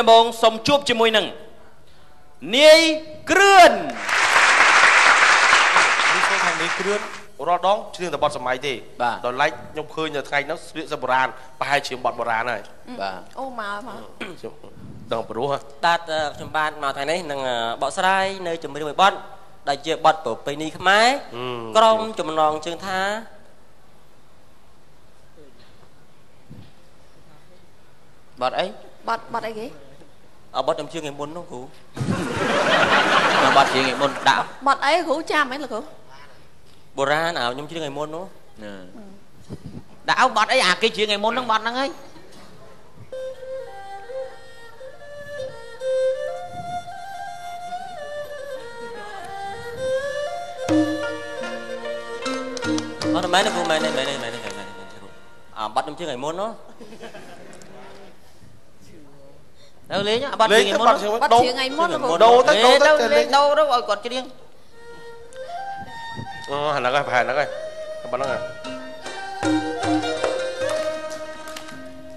ដំបូងសូមជួបជាមួយនឹងនាយគ្រឿននេះខ្ញុំថានេះគ្រឿនរាល់ដងជ្រៀងតែបទសម័យទេដល់ឡែកខ្ញុំឃើញនៅថ្ងៃហ្នឹងស្លៀកសបុរាណប្រហែលជាបទបុរាណហើយបាទអូមកមកខ្ញុំដល់ព្រោះហ៎តាតខ្ញុំបានមកថ្ងៃនេះនឹងបកស្រាយនៅចម្រៀងមួយបទដែលជាបទប្រពៃណីខ្មែរក្រុមចំណងជើងថាបត់អីបាត់បាត់អីគេ អបទខ្ញុំជើងឯមុននោះគ្រូបត់ជាងឯមុនដាក់បាត់អីគ្រូចាំអីលោកគ្រូបុរាណអើខ្ញុំជើងឯមុននោះដាក់អោបត់អីអាគេជាងឯមុនហ្នឹងបត់ហ្នឹងហើយអត់មែនទេគ្រូមែនទេមែនទេមែនទេមែនទេមែនទេគ្រូអបទខ្ញុំជើងឯមុន នោះទៅលេងបត់លេជាងងឯទៅមុនបទជាងបាត់ដូរជាងថ្ងៃមុនលោកគ្រូដូរទៅដូរទៅទៅលេងដូរទៅឲ្យគាត់ច្រៀងអូហ្នឹងហើយប្រហែលហ្នឹងហើយបទហ្នឹងហើយ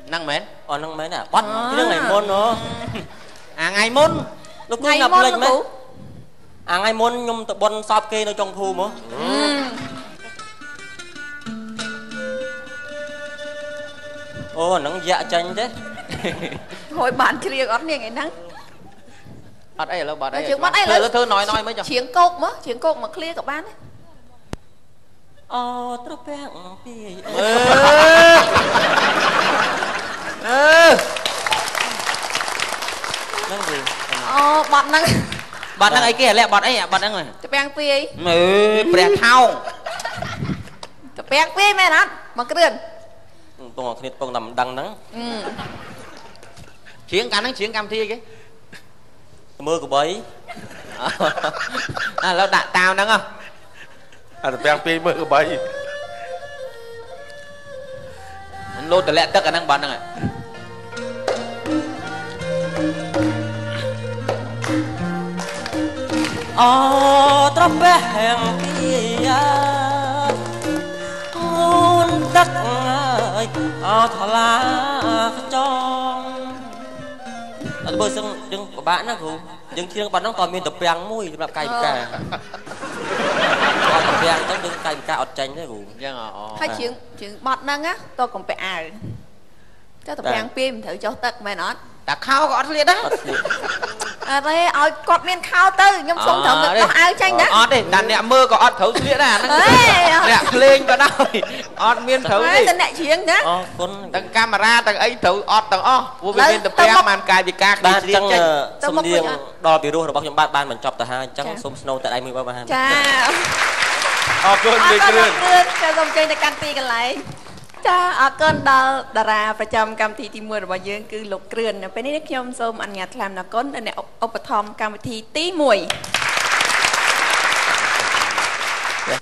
ហ្នឹងមែនអត់ហ្នឹងមែនទេបទជើងឯមុននោះអាថ្ងៃមុនលោកគ្រូថ្ងៃញ៉ាំមុនលេចលោកមែគ្រូនអាថ្ងៃមុនខ្ញុំទៅបន់សពគេនៅចុងភូមិហ៎អូហ្នឹងយ៉ាក់ចាញ់ទេ ហួយបានជ្រៀងអត់នាងឯហ្នឹងអត់អីឥឡូវបត់អីជើងបត់អីឥឡូវធ្វើធ្វើណយណយមិនចុះជ្រៀងគោកមកជ្រៀងគោកមកឃ្លៀក៏បានដែរអូត្រពាំងពីអឺអឺហ្នឹងគ្រូអូបាត់ហ្នឹងបត់ហ្នឹងអីគេលាក់បត់អីបត់ហ្នឹងតពាំងពីអីអឺព្រះថោងតពាំងពីមែនអត់មកគ្រឿនតងគ្នាពងតែមិនដឹងហ្នឹងអឺ ច្រៀងកាលហ្នឹងច្រៀងកម្មវិធីអីគេមើលកបីឥឡូវដាក់តាមហ្នឹងហ៎អាទៅពាំងពីមើលក្បីលោតតម្លាក់ទឹកអាហ្នឹងបត់ហ្នឹងហ៎អូត្រពាំងពីយ៉ាអូនទឹកអើយអោថ្លាខ្ចងអត់ បើសឹងយើងពិបាកណាគ្រូយើងជឿងបាត់ហ្នឹងក៏មានត្រពាំងមួយសម្រាប់កាយវិការអត់ត្រពាំងទៅយើងកាយវិការអត់ចាញ់ទេគ្រូអញ្ចឹងអូហើយជ្រៀងជ្រៀងបាត់ហ្នឹងណាតកំពាក់អាវចុះតពាំងពីមិនត្រូវចុះទឹកមែនអត់តាខោក៏អត់ស្លៀកដែរអត់ស្លៀក អត់ទេឲ្យគាត់មានខោទៅខ្ញុំសុំត្រូវទៅដោះអាវចាញ់ណាអត់ទេតែអ្នកមើលក៏អត់ត្រូវស្លៀកដែរអាហ្នឹងអេអ្នកភ្លេងក៏ដោយអត់មានត្រូវហើយទេតអ្នកជ្រៀងណាអរគុណទាំងកាមេរ៉ាទាំងអីត្រូវអត់ទាំងអស់ព្រោះវាមានតែប្រាំងបានកាយវិការគ្នាបាទជ្រៀចឹងងចេញសំនៀងដល់ពីរោះរបស់ខ្ញុំបាទបានបញ្ចប់ទៅហើយអញ្ចឹងសូមស្នូតែដៃមួយបើបានចាអរគុណលេខគ្រឿនគ្រឿនចាសូមចេញទៅកាន់ទីកន្លែង ចាអរគុណដល់តារាប្រចាំកម្មវិធីទី1របស់យើងគឺលោកគ្រឿននៅពេលនេះខ្ញុំសូមអនុញ្ញាតថ្លែងអរគុណដល់អ្នកឧបត្ថម្ភកម្មវិធីទី1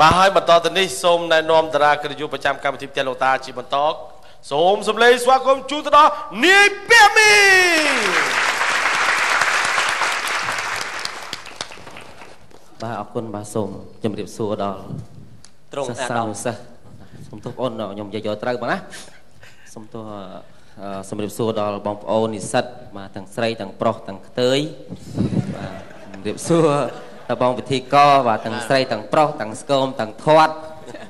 បាទហើយបន្តទៅនេះសូមណែនាំតារាកិត្តិយសប្រចាំកម្មវិធីផ្ទះលោកតាជាបន្តសូមសម្លេងស្វាគមន៍ជូនទៅដល់នាយពាក់មីបាទអរគុណបាទសូមជម្រាបសួរដល់ត្រង់អាដល់សិស្ស សូមទោសបងអូនខ្ញុំនិយាយយកត្រូវបងណាសូមទោសអឺសម្រាបសួរដល់បងប្អូននិស្សិតបាទទាំងស្រីទាំងប្រុសទាំងខ្ទើយបាទជំរាបសួរដល់បងវិធីកបាទទាំងស្រីទាំងប្រុសទាំងស្គមទាំងធាត់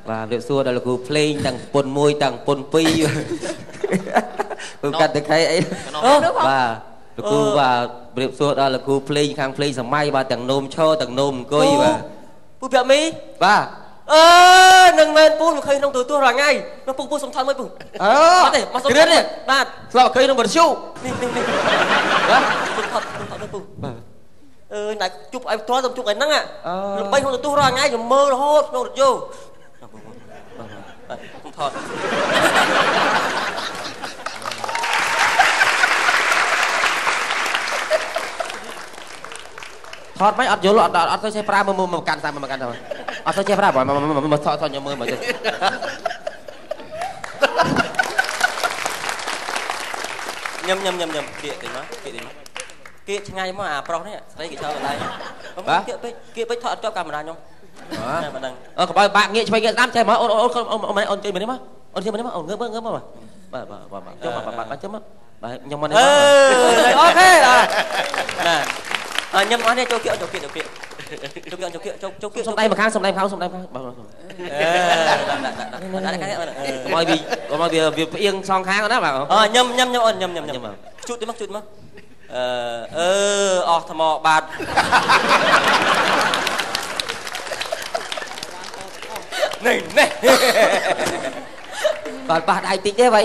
បាទជំរាបសួរដល់លោកគ្រូភ្លេងទាំងប្រពន្ធមួយទាំងប្រពន្ធពីរពើកាត់តែខៃអីបាទលោកគ្រូបាទជំរាបសួរដល់លោកគ្រូភ្លេងខាងភ្លេងសម័យបាទទាំងនោមឈរទាំងនោមអង្គុយបាទពូប្រាក់មីបាទ អឺនឹងមែនពូមកឃើញក្នុងទូរទស្សន៍រាល់ថ្ងៃមកពូពូសុំថតមួយពូអឺអត់ទេមកសុំគ្រឿននេះបាទស្លាប់ឃើញក្នុងបទជូនេះនេះនេះបាទសុំថតសុំថតមួយពូបាទអើយណៃជប់ឲ្យផ្ទាល់សុំជប់ឲ្យហ្នឹងអឺល្បីក្នុងទូរទស្សន៍រាល់ថ្ងៃខ្ញុំមើលរហូតក្នុងរថយន្តបាទសុំថតថតមិនអត់យល់អត់អត់ទៅចេះប្រើមើលមកកាន់តាមមកកាន់ទៅ អត់ទៅចេះប្រើបើមកថតថតខ្ញុំមើលមកទៅញឹមញឹមញឹមញឹមគៀកតិចមកគៀកតិចមកគៀកឆ្ងាយមកអាប្រុសនេះស្រីគេចូលកន្លែងគៀកពេកគៀកពេកថតអត់ជាប់កាមេរ៉ាខ្ញុំតែមិនដឹងអើកបោបាក់ងាកឆ្វេងងាកស្ដាំចេះមកអូនអូនអូនអូនអូនជួយមកនេះមកអូនជួយមកនេះមកអូនងើបមកងើបមកបាទបាទបាទចុះបាទបាទចុះមកបាទខ្ញុំមកនេះអឺអូខេបាទណាអញញឹមអស់នេះចូលគៀកចូលគៀកចូលគៀក ចូលគៀកចូលគៀកចូលចូលគៀកសុំដៃម្ខាងសុំដៃម្ខាងសុំដៃម្ខាងបាទអឺដាក់ដាក់ដាក់ដាក់មកវាមកវាវាផ្អៀងសងខាងណាបាទអញញឹមញឹមញឹមអូនញឹមញឹមញឹមជូតទៅមកជូតមកអឺអឺអស់ថ្មបាត់នេះនេះបាទប៉ះដៃតិចទេវ៉ៃ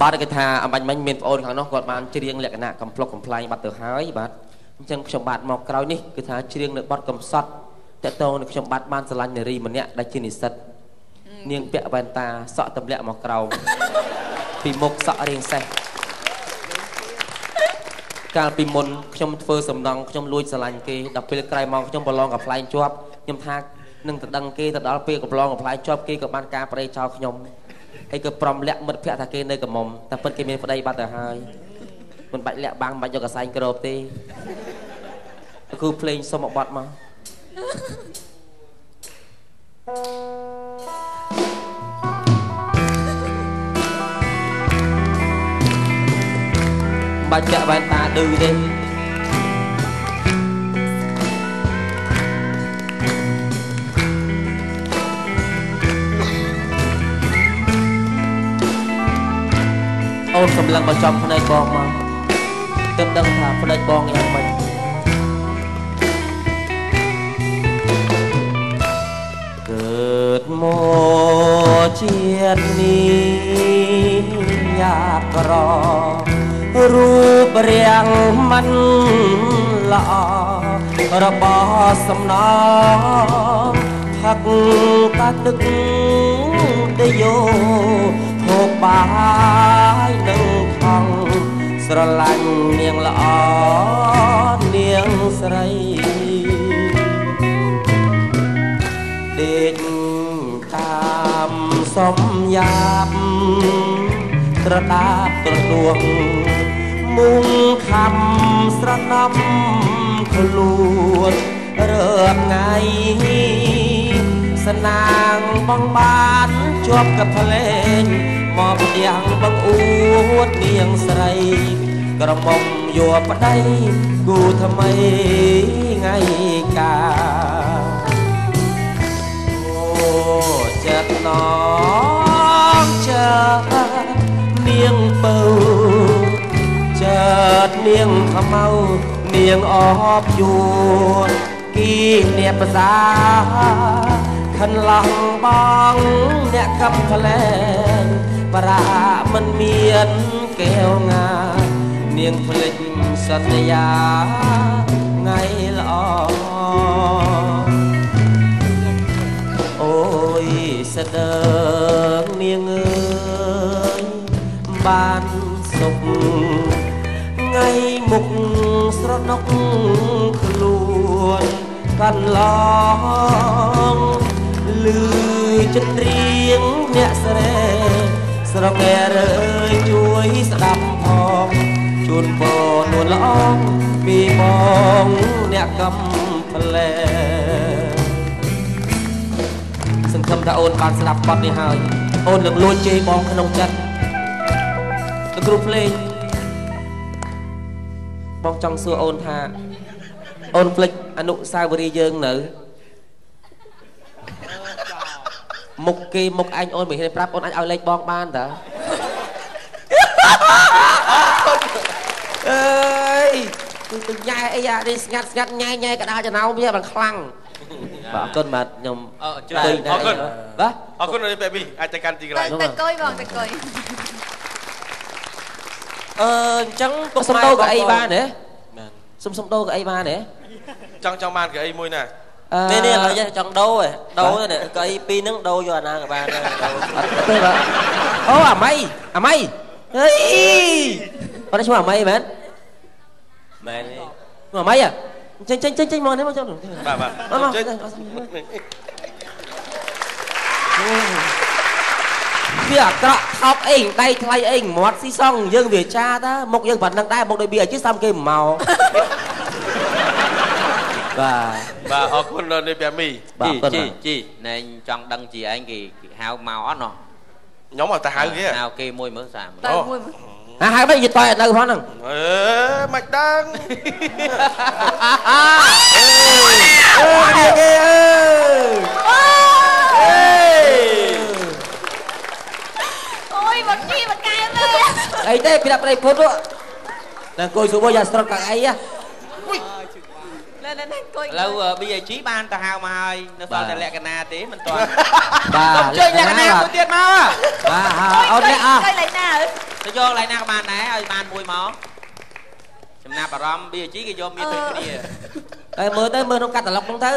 បាទគេថាអំបញ្ញមិញមានប្អូនខាងនោះគាត់បានច្រៀងលក្ខណៈកំ pl ុកកំ pl ែងបាត់ទៅហើយបាទ អញ្ចឹងខ្ញុំបាទមកក្រោយនេះគឺថាច្រៀងនៅបទកំសត់តកតងនឹងខ្ញុំបាទបានស្រឡាញ់នារីម្នាក់ដែលជានិស្សិតនាងពាក់វ៉ែនតាសក់ទម្លាក់មកក្រោមពីមុខសក់រៀងសេះកាលពីមុនខ្ញុំធ្វើសំណង់ខ្ញុំលួចស្រឡាញ់គេដល់ពេលក្រោយមកខ្ញុំប្រឡងកំ pl ែងជាប់ខ្ញុំថានឹងទៅដឹងគេទៅដល់ពេលកំ pl ងកំ pl ែងជាប់គេក៏បានការប្រេចោលខ្ញុំហើយក៏ប្រំលាក់មិត្តភក្តិថាគេនៅកំមុំតែពិតគេមានប្តីបាត់ទៅហើយ មិនបាច់លាក់បាំងមិនបាច់យកកសែងក្របទេគឺភ្លេងសុំមកបត់មកបាច់ចាក់វ៉ែនតាឌឺទេអូនសម្លឹងមកចំភ្នែកបងមក ទើបដឹងថាភ្នែកបងយ៉ាងម៉េចកើតមកជាតិនេះយ៉ាប់ក្ររូបរាងមិនល្អរបស់សំណងផឹកតាទឹកដែលយោហូបបាយនឹងខំ ស្រឡាញ់នាងល្អនាងស្រីដេកតាមសំយ៉ាប់ត្រដាបត្រដួងមុងខំស្រណំខ្លួនរើថ្ងៃស្នាងបងបានជាប់กับផ្លេង មកទាំងបងអួតនាងស្រី ក្រមុំយកប្តីគូថ្មីថ្ងៃកាអូចិត្តណងចិត្តនាងពៅចិត្តនាងខ្មៅនាងអបយួនគីអ្នកភាសាខិនឡងបងអ្នកខំផ្លែង ប្រាមិនមានកែវងា នាងភ្លេចសន្យាថ្ងៃល្អអូយស្ដើងនាងអើយបានសុខថ្ងៃមុខស្រណុកខ្លួនកាន់ឡងលឺចិនរៀងអ្នកស្រែ ស្រងែរើយជួយស្ដាប់ផងជូនពរនួនល្អពីបងអ្នកកំផ្លែសង្ឃឹមថាអូនបានស្ដាប់បទនេះហើយអូននឹងលួចជេរបងក្នុងចិត្តលោកគ្រូភ្លេងបងចង់សួរអូនថាអូនភ្លេចអនុស្សាវរីយ៍យើងនៅ មុខគេមុខឯងអូនមិនហ៊ានប្រាប់អូនអាចឲ្យលេខបងបានតើអើយគឺទៅញ៉ែអីអានេះស្ងាត់ស្ងាត់ញ៉ែញ៉ែកដាលចណៅវាបានខ្លាំងបាទអរគុណបាទខ្ញុំអរច្រើនឃើញតែអរគុណបាទអរគុណនេះបែបនេះអាចទៅកាន់ទីកន្លែងទៅកុយបងទៅកុយអឺអញ្ចឹងពុកសុំម៉ែដូរកៅអីបានទេបានសុំសុំដូរកៅអីបានទេចង់ចង់បានកៅអីមួយណាអឺ នេះនេះឥឡូវចេះចង់ដូរហ៎ដូរនេះកៅអីពីរហ្នឹងដូរយកអាណាក៏បានដែរដូរអត់ទេបាទអូអាម៉ៃអាម៉ៃហេបងឈ្មោះអាម៉ៃមែនមែនទេឈ្មោះអាម៉ៃហ៎ចេញចេញចេញចេញមកនេះមកចុះបាទបាទមកមកចេញវាអាក្រក់ថោកអីដៃថ្លៃអីមាត់ស៊ីសងយើងវាចាតាមុខយើងប៉ុណ្ណឹងដែរមុខដូចវាអីជិះសាំគេមក បាទបាទអរគុណដល់នេះបែបមីបាទអរគុណជីបាទជីណែចង់ដឹងជាឯងគេគេហៅមកអត់ណោះខ្ញុំអត់ទៅហៅគេហៅគេមួយមើលសាមទៅមួយមើលអអាហើយមិនយីតើនៅផងហ្នឹងអឺមិនដឹងអើគ្នាគេអើអេអូយមកជីមកកែមើលអីទេពីដាក់ប្រៃពុតទៅតែអង្គុយសួរយ៉ាស្រត់កាក់អីហ៎ណែណែណែអង្គុយ ឥឡូវ BAG បានទៅហៅមកហើយនៅសល់តែលក្ខណៈទេមិនទាន់បាទសូមជួយលក្ខណៈមួយទៀតមកបាទអត់នេះអស់អង្គុយលេងណាអើទៅយកកន្លែងណាក៏បានដែរឲ្យបានមួយមកចំណាប់អារម្មណ៍ BAG គេយកមានដូចគ្នាតែមើលទៅមើលក្នុងកាតាឡុកហ្នឹងទៅ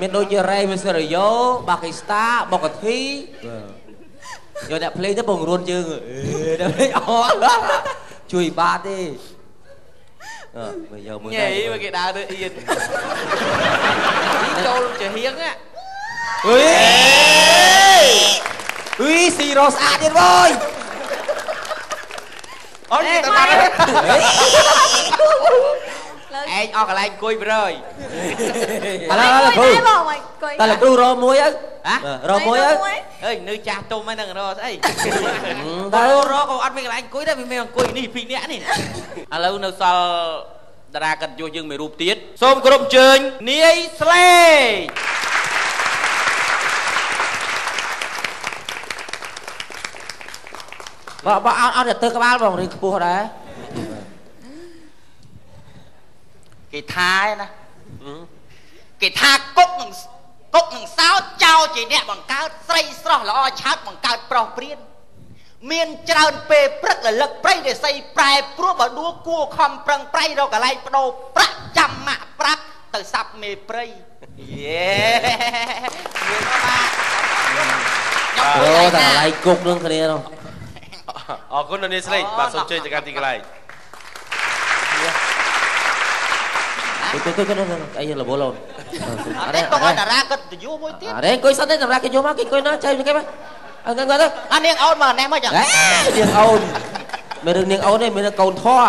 មានដូចជារ៉េវីសេរីយ៉ូបាគីស្តាបុកធីយកអ្នកភ្លេងទៅបង្រួនជើងអេដល់ភ្លេងអត់ជួយបាទទេ អើមើលយកមើលញ៉ៃមកគេដើរទៅអៀនចូលជាហៀងណាអុយអុយ ស៊ីរ៉ូស្អាតទៀតវើយអត់ទៅតាត់លើឯងអស់កន្លែងអង្គុយប្រយឥឡូវឥឡូវគ្រូបងអង្គុយតើលោកគ្រូរមមួយទៅហ៎រមមួយទៅអើយនៅចាស់ទុំហ្នឹងរកស្អីតើតើរកក៏អត់មានកន្លែងអង្គុយដែរវាមានអង្គុយនេះពីរនាក់នេះឥឡូវនៅសល់តារាកិត្តិយសយើងមួយរូបទៀតសូមគោរពអញ្ជើញនាយស្លេកបើបើអត់អត់ទៅក្បាលបងរៀងខ្ពស់ដែរ គេថាឯណាគេថាគុកនឹងគុកនឹងសោតចោលជាអ្នកបង្កើតស្រីស្រស់ល្អឆើតបង្កើតប្រុសព្រានមានច្រើនពេលព្រឹករលឹកប្រៃរិស័យប្រែព្រោះបើដួគួខំប្រឹងប្រៃរកកន្លែងបដោប្រាក់ចាំម៉ាក់ប្រាប់ទៅសាប់មេព្រៃយេមានបាទខ្ញុំអូជួយតែឯកន្ណាលែងគុកនឹងគ្នានោះអរគុណលោកនាងស្លេកបាទសូមជើញទៅកាន់ទីកន្លែង ទៅទៅទៅអីរវល់អូនអត់ទេកុំឲ្យតារាគាត់ទៅយូរមួយទៀតអរេអង្គុយសិនទេសម្រាប់គេយកមកគេអង្គុយណាចៃគេមកអើគាត់ទៅអានាងអូនមកណែមកចឹងហេនាងអូនមិនរឿងនាងអូនទេមានកូនធွာ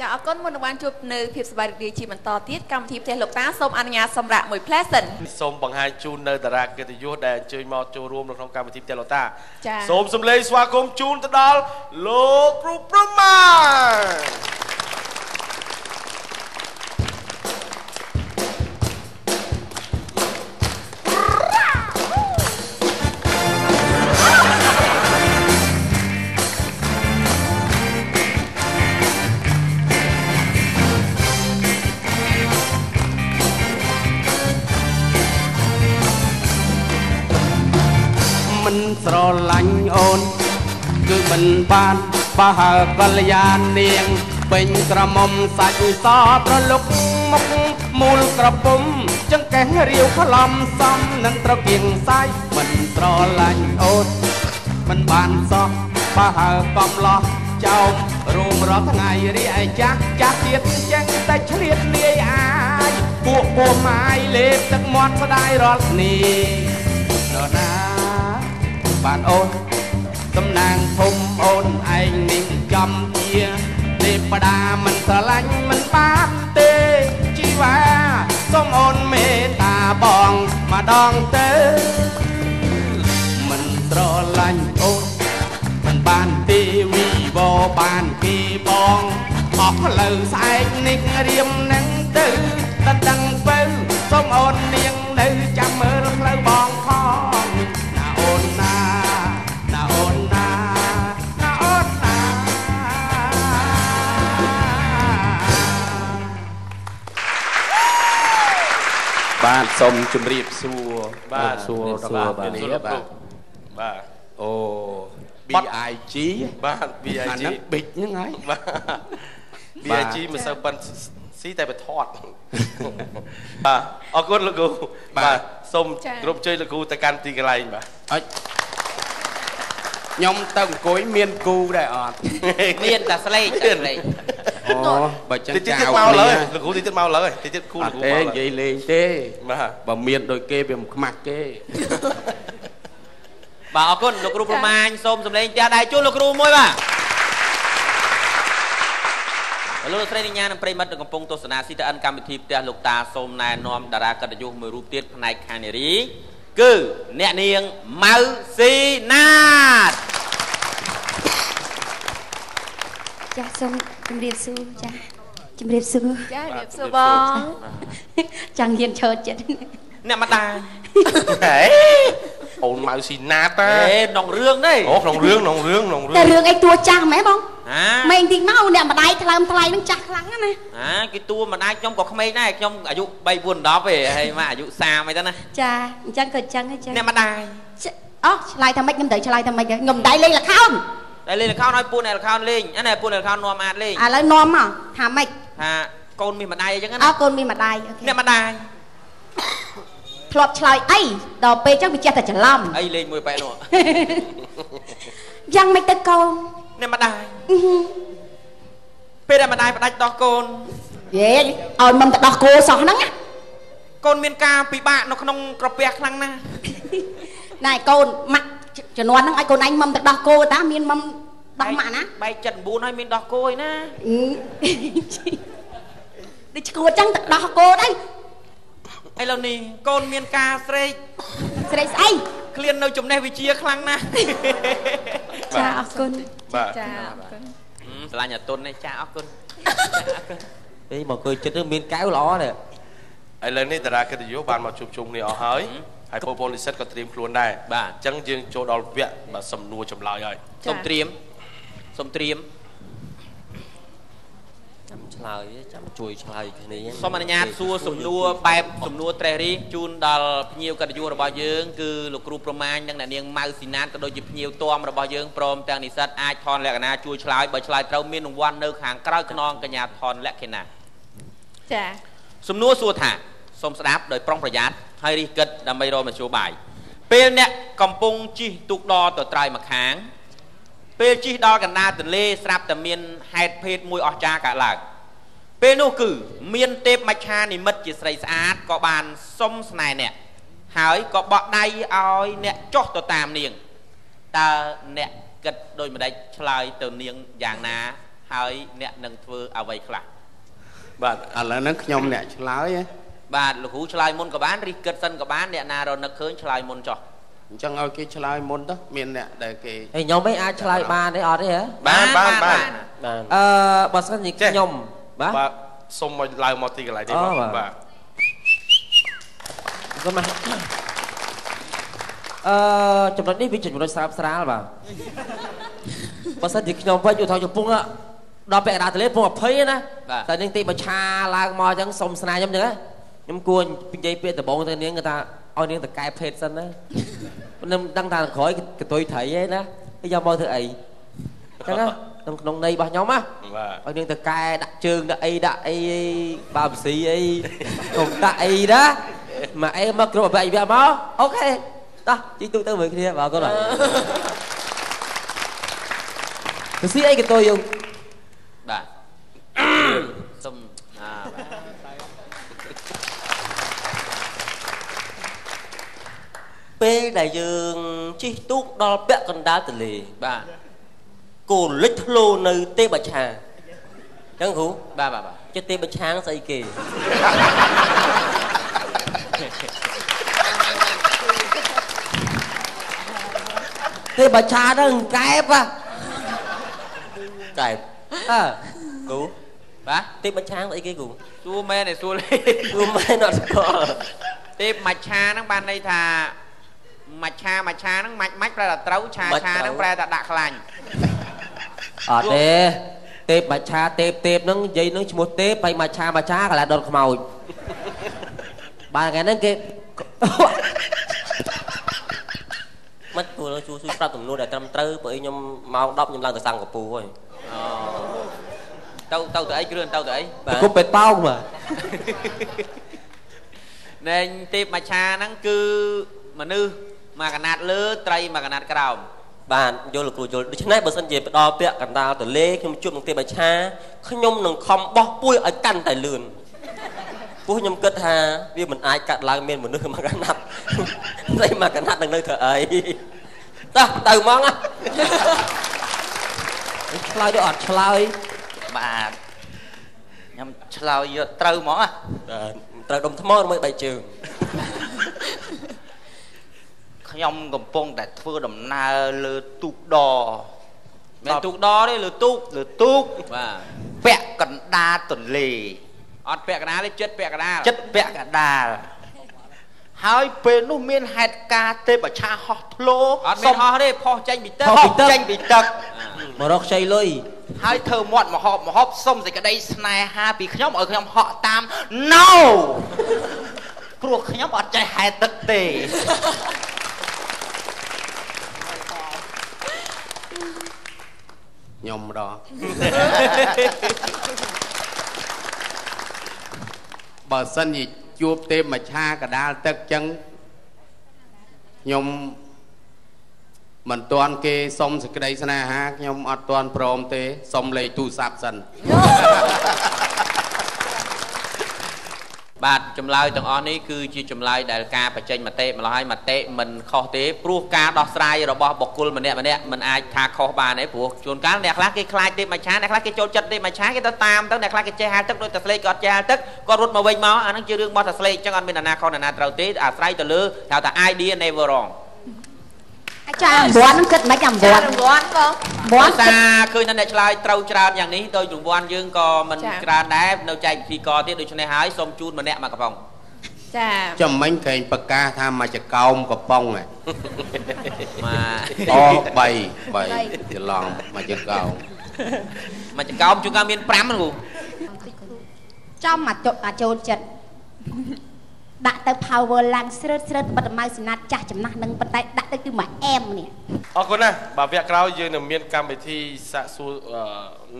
ចាអរគុណមុននឹងបានជួបនៅភាពសប្បាយរីករាយជាបន្តទៀតកម្មវិធីផ្ទះលោកតាសូមអនុញ្ញាតសម្រាប់មួយផ្លែសិនសូមបង្ហាញជូននៅតារាកិត្តិយសដែលអញ្ជើញមកចូលរួមនៅក្នុងកម្មវិធីផ្ទះលោកតាចា៎សូមសម្លេងស្វាគមន៍ជូនទៅដល់លោកគ្រូប្រមា បានបើហើកល្យានាងពេញក្រមុំសាច់សប្រលុកមុខមូលក្រពុំចង្កេះរាវខ្លំសំនឹងត្រកៀងសាយមិនស្រឡាញ់អូនមិនបានសោះបើហើកំឡោះចោមរួមរាល់ថ្ងៃរីឯចាស់ចាស់ទៀតចឹងតែឆ្លៀតលាយអាយពួកពោះម៉ាយលេបទឹកមាត់ស្ដាយរាល់គ្នានរណាបានអូនតំណាងធំ អូនឯងនឹងចំជាទេបដាមិនស្រឡាញ់មិនបានទេជីវ៉ាសូមអូនមេត្តាបងម្ដងទៅមិនស្រឡាញ់អូនមិនបានទេវីវបានគេបងអស់ផ្លូវស្អែកនេះរៀមនឹងទៅតឹងតឹងទៅសូមអូននា បាទសូមជម្រាបសួរបាទសួរដល់បាទនេះនេះលោកគ្រូបាទបាទអូបាត់ BIG បាទអា BIG ហ្នឹងប៊ិចហ្នឹងហើយបាទ BIG មិនសូវប៉ិនស៊ីតែបថតបាទអរគុណលោកគ្រូបាទបាទសូមចា៎គ្រប់ជ័យលោកគ្រូទៅកាន់ទីកន្លែងបាទអុចខ្ញុំទៅអង្គុយមានគូដែរអត់មានតែស្លេកតែស្លេក អូបើចឹងតិចទៀតចៅមកលើគ្នាលោកគ្រូតិចទៀតមកលើតិចទៀតគ្រូអលោកត់គ្រូទេមកនិលើយាយលេងទេបាទបើមានដូចគេវាមិនខ្មាស់គេបាទអរគុណលោកគ្រូប្រមាញសូមសម្លេងផ្ទះដៃជូនលោកគ្រូមួយបាទលោកលោកស្រីនិញ្ញានិងប្រិមិត្តដែលកំពុងទស្សនា CTN កម្មវិធីផ្ទះលោកតាសូមណែនាំតារាកិត្តិយសមួយរូបទៀតផ្នែកខាងនារី គឺអ្នកនាងម៉ៅស៊ីណាត ចាសូមជម្រាបសួរចាជម្រាបសួរចារៀបសួរបងចង់ហ៊ានឈរចិត្តអ្នកម្ដាយហេអូនម៉ៅស៊ីណាតតាអេក្នុងរឿងនេះអូក្នុងរឿងក្នុងរឿងក្នុងរឿងតែរឿងអីតួចាស់ម៉ែបងហាម៉េងទីមកអ្នកម្ដាយថ្លើមថ្លៃនឹងចាស់ខ្លាំងណាស់ណាហាគេតួម្ដាយខ្ញុំក៏ក្មេងដែរខ្ញុំអាយុ3 4 10ទេហើយមកអាយុ30អីទៅណាចាអញ្ចឹងក៏អញ្ចឹងហ៎ចាអ្នកម្ដាយអូឆ្លើយថាម៉េចខ្ញុំត្រូវឆ្លើយថាម៉េចខ្ញុំមិនដៃលេងល្ខោន តែលេងល្ខោនឲ្យពូអ្នកល្ខោនលេងអានេះពូអ្នកល្ខោននាំអាចលេងឥឡូវនាំមកថាម៉េចថាកូនមានម្ដាយអីចឹងអើណាកូនមានម្ដាយអូខេអ្នកម្ដាយធ្លាប់ឆ្លើយអីដល់ពេលអញ្ចឹងវាចេះតែច្រឡំអីលេងមួយបែបនោះយ៉ាងម៉េចទៅកូនអ្នកម្ដាយអឺហឺពេលដែលម្ដាយផ្ដាច់ដោះកូនយេឲ្យមិនទៅដោះគោសោះហ្នឹងណាកូនមានការពិបាកនៅក្នុងក្រពះខ្លាំងណាស់ណែកូនម៉ាក់ជំនាន់ហ្នឹងឲ្យកូនឯងមុំទៅដោះគោតាមានមុំ ដោះម៉ាក់ណាបែកចិត្ត9ហើយមានដោះគោឯណាអឺដូចឈួតចឹងទៅដោះគោទៅឥឡូវនេះកូនមានការស្រេកស្រេកស្អីឃ្លាននៅចំណេះវិជ្ជាខ្លាំងណាស់ចាអរគុណបាទចាអរគុណហឹមស្រឡាញ់អាតុននេះចាអរគុណពេលមកអង្គុយចិត្តនឹងមានកែវល្អដែរឥឡូវនេះតារាកិត្តិយសបានមកជួបជុំគ្នាអស់ហើយហើយបងប្អូននិស្សិតក៏ត្រៀមខ្លួនដែរបាទអញ្ចឹងយើងចូលដល់វគ្គបាទសំណួរចម្លើយហើយសូមត្រៀម សូមត្រៀមចាំឆ្លើយចាំជួយឆ្លើយគ្នាសូមអនុញ្ញាតសួរសំណួរបែបសំណួរត្រេះរិះជូនដល់ភ្ញៀវកិត្តិយសរបស់យើងគឺលោកគ្រូប្រមាញនិងអ្នកនាងម៉ៅស៊ីណាតក៏ដូចជាភ្ញៀវតមរបស់យើងព្រមទាំងនិស្សិតអាចថនលក្ខណៈជួយឆ្លើយបើឆ្លើយត្រូវមានរង្វាន់នៅខាងក្រៅខ្នងកញ្ញាថនលក្ខណៈចាសំណួរសួរថាសូមស្ដាប់ដោយប្រុងប្រយ័ត្នហើយរិះគិតដើម្បីរកមធ្យោបាយពេលអ្នកកំពុងជិះទូកដរទៅត្រើយម្ខាង ពេលជិះដល់កណ្ដាលទន្លេស្រាប់តែមានហេតុភេទមួយអស្ចារ្យកើតឡើងពេលនោះគឺ មានទេពមច្ឆានិមិត្តជាស្រីស្អាតក៏បានសុំស្នេហ៍អ្នកហើយក៏បក់ដៃឲ្យអ្នកចុះទៅតាមនាងតើអ្នកគិតដូចម្ដេចឆ្លើយទៅនាងយ៉ាងណា ហើយអ្នកនឹងធ្វើអ្វីខ្លះបាទឥឡូវហ្នឹងខ្ញុំអ្នកឆ្លើយហ៎បាទលោកគ្រូឆ្លើយមុនក៏បានរិះគិតសិនក៏បានអ្នកណារនឹកឃើញឆ្លើយមុនចុះ អញ្ចឹងឲ្យគេឆ្លើយមុនទៅមានអ្នកដែលគេហើយខ្ញុំឯងអាចឆ្លើយបានទេអត់ទេហ៎បានបានបានបានអឺបើសិនជាខ្ញុំបាទបាទសុំមកឡើងមកទីកន្លែងនេះអូបាទបាទបាទសុំមកអឺចំណុចនេះវាជាចំណុចស្រាលស្រាលបាទបើសិនជាខ្ញុំវិញឧទាហរណ៍ចំពងដល់ពាក់កណ្ដាលទន្លេពង20ណាតែនាងទីបឆាឡើងមកអញ្ចឹងសុំស្នាខ្ញុំអញ្ចឹងខ្ញុំគួរនិយាយពាក្យដំបងទៅនាងគាត់ថា ឲ្យនាងតកែភេទសិនណាខ្ញុំដឹងថាក្រោយកតុយត្រីឯណាហើយយកមកធ្វើអីអញ្ចឹងណាក្នុងក្នុងន័យរបស់ខ្ញុំណាបាទឲ្យនាងទៅកែដាក់ជើងដាក់អីដាក់អីបាបស៊ីអីកុំដាក់អីណាមកអីមកគ្រប់អបិយវាមកអូខេតោះជីទូទៅមើលគ្នាបាទកូនបាទទៅស៊ីអីក៏ទៅយើង បាទសុំអាបាទ ពេលដែលយើងជិះទូកដល់ពាក់កណ្ដាលទន្លេបាទគោលិចធ្លោនៅទេបឆាអញ្ចឹងគ្រូបាទបាទបាទចិត្តទេបឆាងស្អីគេទេបឆាហ្នឹងកែបហ៎កែបអើគ្រូបាទទេបឆាងស្អីគេគ្រូសួរមែនទេសួរលេគ្រូមែនអត់ស្គាល់ទេពមច្ឆាហ្នឹងបានន័យថា មច្ឆាមច្ឆាហ្នឹងមាច់មាច់ប្រែថាត្រូវឆាឆាហ្នឹងប្រែថាដាក់ខ្លាញ់អត់ទេទេពមច្ឆាទេពទេពហ្នឹងនិយាយហ្នឹងឈ្មោះទេពហើយមច្ឆាមច្ឆាកន្លែងដុតខ្មោចបាទថ្ងៃហ្នឹងគេមិនគួរជួយជួយប្រាប់ទំនួលដែលត្រឹមត្រូវព្រោះអីខ្ញុំម៉ោង10ខ្ញុំឡើងទៅសង្កពូហើយអូទៅទៅទៅអីគ្រឿនទៅទៅអីបាទគុំពេតប៉ោងបាទណែងទេពមច្ឆាហ្នឹងគឺមនុស្ស មួយកណាត់លើត្រីមួយកណាត់ក្រោមបាទយល់លោកគ្រូយល់ដូច្នេះបើសិនជាផ្ដល់ពាក្យកណ្ដាលទលេខ្ញុំជួបនឹងទេពមច្ឆាខ្ញុំនឹងខំបោះពួយឲ្យកាន់តែលឿនពោះខ្ញុំគិតថាវាមិនអាចកាត់ឡើងមានមនុស្សមួយកណាត់ស្អីមួយកណាត់នឹងនៅធ្វើអីតោះទៅហ្មងណាឆ្លើយទៅអត់ឆ្លើយបាទខ្ញុំឆ្លើយយកត្រូវហ្មងណាបាទត្រូវដុំថ្មឬមួយបែកជើង ខ្ញុំកំពុងតែធ្វើដំណើរលើទូកដរមិនទូកដទេលើទូកលើទូកបាទពាក់កណ្ដាលទន្លេអត់ពាក់កណ្ដាលទេចិត្តពាក់កណ្ដាលចិត្តពាក់កណ្ដាលហើយពេលនោះមានហេតុការណ៍ទេបច្ឆាហោះធ្លោអត់មានហោះទេផុសចេញពីទឹកហោះចេញពីទឹកមករកខ្ចីលុយហើយធ្វើមាត់មហប់មហប់សុំសេចក្តីស្នេហាពីខ្ញុំឲ្យខ្ញុំហក់តាម No ព្រោះខ្ញុំអត់ចេះហែទឹកទេ ខ្ញុំម្ដងបើសិនជាជួបទេពមច្ឆាកដាលទឹកចឹងខ្ញុំមិនទាន់គេសុំសេចក្តីស្នេហាខ្ញុំអត់ទាន់ព្រមទេសុំលេខទូរស័ព្ទសិន បាទចម្លើយទាំងអស់នេះគឺជាចម្លើយដែលការបញ្ចេញមតិម្ល៉េះហើយមតិមិនខុសទេព្រោះការដោះស្រាយរបស់បុគ្គលម្នាក់ម្នាក់មិនអាចថាខុសបានទេព្រោះជួនកាលអ្នកខ្លះគេខ្លាចទេមច្ឆាអ្នកខ្លះគេចូលចិត្តទេមច្ឆាគេទៅតាមទៅអ្នកខ្លះគេចេះហាលទឹកដូចតែស្លេកក៏អត់ចេះហាលទឹកគាត់រត់មកវិញមកអាហ្នឹងជារឿងរបស់តែស្លេកអញ្ចឹងអត់មានអ្នកណាខុសអ្នកណាត្រូវទេអាស្រ័យទៅលើហៅថា idea never wrong អា ចារ្យអង្វាន់ហ្នឹងគិតមិនអង្វាន់រង្វាន់បងអង្វាន់តាឃើញថាអ្នកឆ្លើយត្រូវច្រើនយ៉ាងនេះដោយរង្វាន់យើងក៏មិនចា៎ច្រើនដែរនៅចែកពិធីករទៀតដូច្នេះហើយសូមជូនម្នាក់មកកំប៉ុងចាចាំមិញក្រែងប្រកាសថាមកចកោមកំប៉ុងហ៎មកអូ3 3ច្រឡំមកចកោមមកចង្កោមជួនកាលមាន5ហ្នឹងគ្រូចំមកចុកអាចូលចិត្ត ដាក់ទៅ power ឡើងស្រើតស្រើតបិទម៉ៅសណាត់ចាស់ចំណាស់នឹងប៉ុន្តែដាក់ទៅគឺមួយអែមនេះអរគុណណាស់បាទវគ្គក្រោយយើងនឹងមានកម្មវិធីសាកសួរអឺ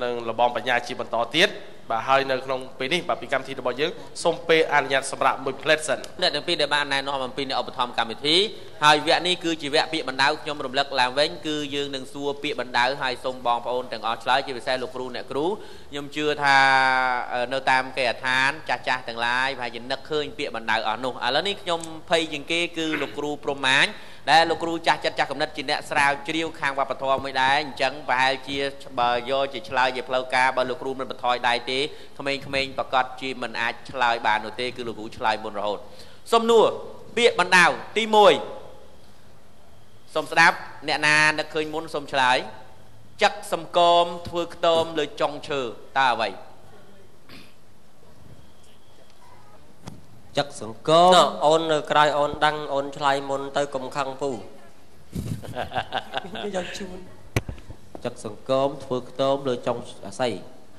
នឹងលបងបញ្ញាជាបន្តទៀតបាទហើយនៅក្នុងពេលនេះបាទពីកម្មវិធីរបស់យើងសូមពេលអនុញ្ញាតសម្រាប់មួយផ្លែតសិនអ្នកទាំងពីរដែលបានណែនាំអំពីអ្នកឧបត្ថម្ភកម្មវិធីហើយវគ្គនេះគឺជាវគ្គពាក្យបណ្ដៅខ្ញុំរំលឹកឡើងវិញគឺយើងនឹងសួរពាក្យបណ្ដៅហើយសូមបងប្អូនទាំងអស់ឆ្លើយជាពិសេសលោកគ្រូអ្នកគ្រូខ្ញុំជឿថាអឺនៅតាមគេអដ្ឋានចាស់ចាស់ទាំងឡាយប្រហែលជានឹកឃើញពាក្យបណ្ដៅអស់នោះឥឡូវនេះខ្ញុំភ័យជាងគេគឺលោកគ្រូព្រំម៉ាញ ដែលលោកគ្រូចាស់ចិត្តចាស់កំណត់ជាអ្នកស្រាវជ្រាវខាងវប្បធម៌មួយដែរអញ្ចឹងប្រហែលជាបើយកជាឆ្លើយជាផ្លូវការបើលោកគ្រូមិនបន្ថយដៃទេក្មេងៗប្រកាសជាមិនអាចឆ្លើយបាននោះទេគឺលោកគ្រូឆ្លើយមុនរហូតសំណួរពាក្យបណ្ដៅទី1សូមស្ដាប់អ្នកណានឹកឃើញមុនសូមឆ្លើយចឹកសំគមធ្វើខ្ទមលើចុងឈើតើអ្វី ចឹកសង្គមអូននៅក្រៅអូនដឹងអូនឆ្លៃមុនទៅកុំខឹងពូយកជូនចឹកសង្គមធ្វើខ្ទមលើចុងអាស័យ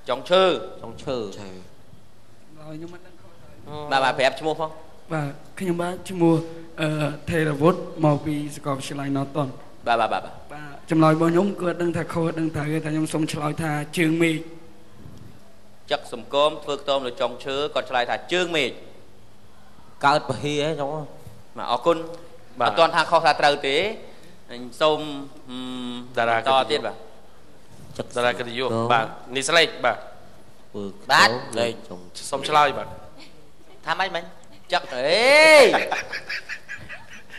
ចុងឈើចុងឈើហើយខ្ញុំមិនដឹងខុសហើយបាទបាទប្រាប់ឈ្មោះផងបាទខ្ញុំបាទឈ្មោះអឺថេរវុឌ្ឍមកពីសាកលវិទ្យាល័យណតនបាទបាទបាទបាទបាទចម្លើយរបស់ខ្ញុំគាត់ដឹងថាខុសដឹងត្រូវទេតែខ្ញុំសូមឆ្លើយថាជើងមេឃចឹកសំគមធ្វើខ្ទមលើចុងឈើគាត់ឆ្លើយថាជើងមេឃ កើតពហិហ៎ចុងបាទអរគុណអត់ទាន់ថាខុសថាត្រូវទេអញសូមហឹមតារាតកិត្តិយសទៀតបាទចឹកតារាកិត្តិយសបាទនេះស្លេកបាទធ្វើខ្ទមបាទលើចុងសូមឆ្លើយបាទថាម៉េចមិញចឹកអេ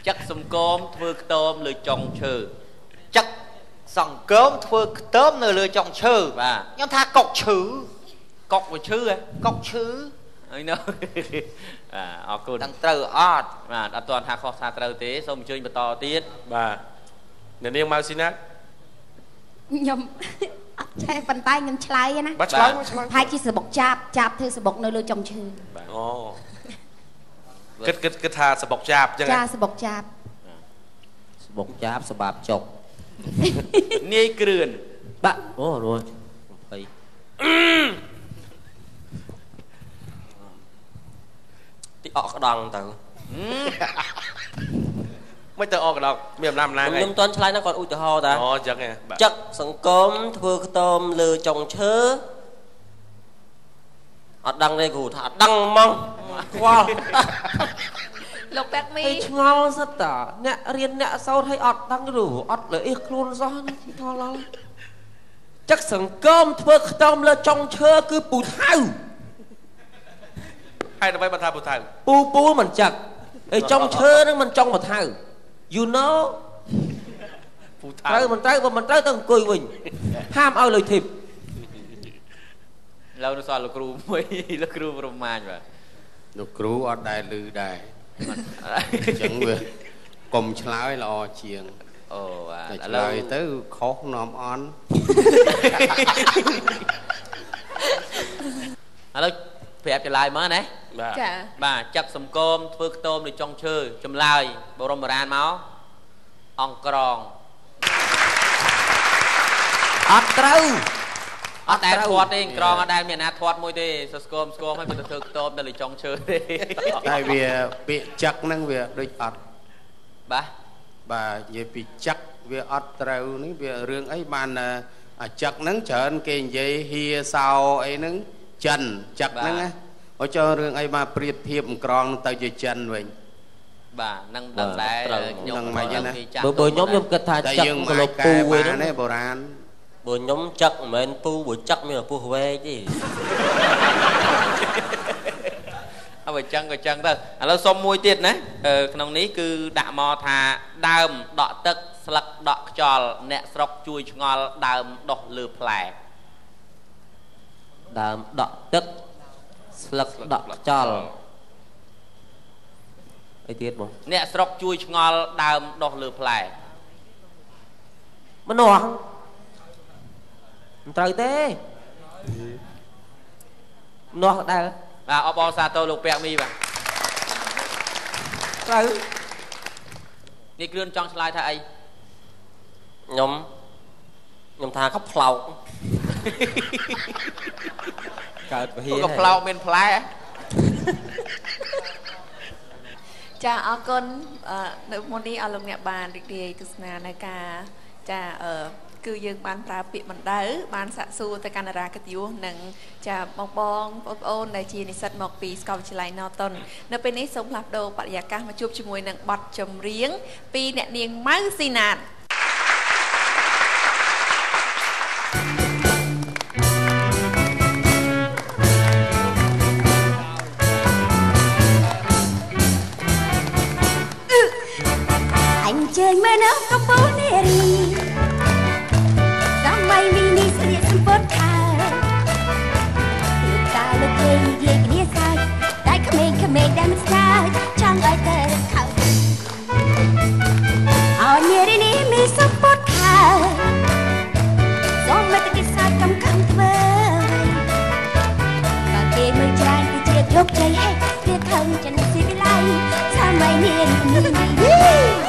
ចឹកសំគមធ្វើខ្ទមលើចុងឈើចឹកសង្គមធ្វើខ្ទមនៅលើចុងឈើបាទខ្ញុំថាកុកឈឺកុកវាឈឺហ៎កុកឈឺ ហើយនៅបាទអរគុណដឹងត្រូវអត់បាទអត់ទាន់ថាខុសថាត្រូវទេសូមអញ្ជើញបន្តទៀតបាទអ្នកនាងម៉ៅស៊ីណាខ្ញុំអត់ចេះប៉ុន្តែខ្ញុំឆ្លើយណាបាទឆ្លើយមកឆ្លើយហើយជាសបុកចាប់ចាប់ធ្វើសបុកនៅលើចុងឈើអូគិតគិតគិតថាសបុកចាបអញ្ចឹងចាសបុកចាប់ស្បុកចាបសបាបចុកនាយគ្រឿនបាក់អូរួច20 ទីអកក្តង់ទៅមិនទៅអកកណ្ដោកមានអំណាចអំណាចអីខ្ញុំមិនទាន់ឆ្លើយណាគាត់ឧទាហរណ៍តាអូអញ្ចឹងហ៎បាទចឹកសង្គមធ្វើខ្ទមលើចុងឈើអត់ដឹងទេគ្រូថាអត់ដឹងហ្មងខ្វល់លោកប៉ែកមីហើយឆ្ងល់សិតតាអ្នករៀនអ្នកសោតឲ្យអត់ដឹងឬអត់លើអៀសខ្លួនសោះណាឆ្ងល់ដល់ចឹកសង្គមធ្វើខ្ទមលើចុងឈើគឺពូថៅ ហេតុអ្វីបើថាពុទ្ធៅពូពូលមិនចឹកហើយចុងឈើហ្នឹងមិនចុងមកថៅ you know ពុទ្ធៅត្រូវមិនត្រូវបើមិនត្រូវទៅអង្គុយវិញហាមឲ្យលុយធីបឥឡូវនៅសល់លោកគ្រូមួយលោកគ្រូប្រមាញបាទលោកគ្រូអត់ដែលឮដែរអញ្ចឹងវាកុំឆ្លើយល្អជាងអអូបាទតែឥឆ្ឡូលើវយទៅខុសនាំអន់ឥឡូវប្រាប់ចម្លើយមើលណា បាទចាបាទចាក់សំគមធ្វើខ្ទមឬចុងឈើចម្លើយបរមបុរាណមកអង្គក្រងអត់ត្រូវអត់ដែលធាត់ទេក្រងអត់ដែលមានអាណាធាត់មួយទេសស្គមស្គមហើយទៅធ្វើខ្ទមនៅលើចុងឈើទេតែវាពាក្យចឹកហ្នឹងវាដូចអត់បាទបាទនិយាយពីចឹកវាអត់ត្រូវនេះវារឿងអីបានអាចឹកហ្នឹងច្រើនគេនិយាយហៀសោអីហ្នឹងចិនចឹកហ្នឹងណា អញ្ចឹងរឿងអីមកប្រៀបធៀបអង្ក្រងទៅជាចិនវិញបាទនឹងដឹងដែរខ្ញុំហ្នឹងមិនហ្នឹងណាបើបើខ្ញុំខ្ញុំគិតថាតែចឹកយើងគីឡូមកពូកែវិញបានហ្នឹងទេបុរាណបើខ្ញុំចឹកមិនមែនពូបើចឹកមានឪពុះវែកទេអើបើចឹងក៏ចឹងទៅឥឡូវសុំមួយទៀតណាអឺក្នុងនេះគឺដាក់មកថាដើមដក់ទឹកស្លឹកដក់ខ្យល់អ្នកស្រុកជួយឆ្ងល់ដើមដុះលើផ្លែដើមដក់ទឹក ស្លឹកដក់ខ្យល់អីទៀតបងអ្នកស្រុកជួយឆ្ងល់ដើមដុះលើផ្លែម្នាស់មិនត្រូវទេម្នាស់ដែលបាទអបអរសាទរលោកពាក់មីបាទត្រូវនេះគ្រឿនចង់ឆ្លើយថាអីខ្ញុំខ្ញុំថាកផ្លោក កើតពហិក៏ផ្លោកមានផ្លែចាអរគុណអឺនៅមុននេះអរលោកអ្នកបានរីករាយទស្សនានៅការចាអឺគឺយើងបានប្រើពាក្យបណ្ដៅបានសាកសួរទៅកណ្ដារាកិត្តិយសនិងចាបងបងបងប្អូនដែលជានិស្សិតមកពីសាកលវិទ្យាល័យ Norton នៅពេលនេះសូមផ្លាស់ប្ដូរបរិយាកាសមកជួបជាមួយនឹងបទចម្រៀងពីអ្នកនាងម៉ៅស៊ីណាត សម័យ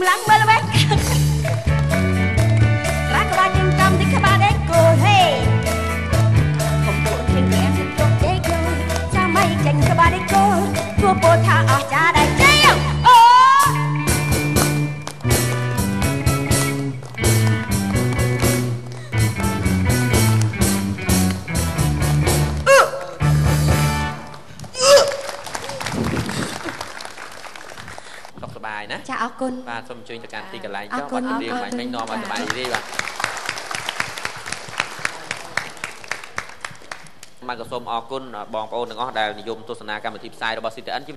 ញ្ជើ អញ្ជើញទៅកាន់ទីកន្លែងអចុរះគុបាណត់ជម្រាបអរគុបាណញ់មិញនាំឲ្យសប្បាយរីករាយបាទបាទក៏សូមអរគុណបងប្អូនទាំងអស់ដែលនិយមទស្សនាកម្មវិធីផ្សាយរបស់ CTN ជា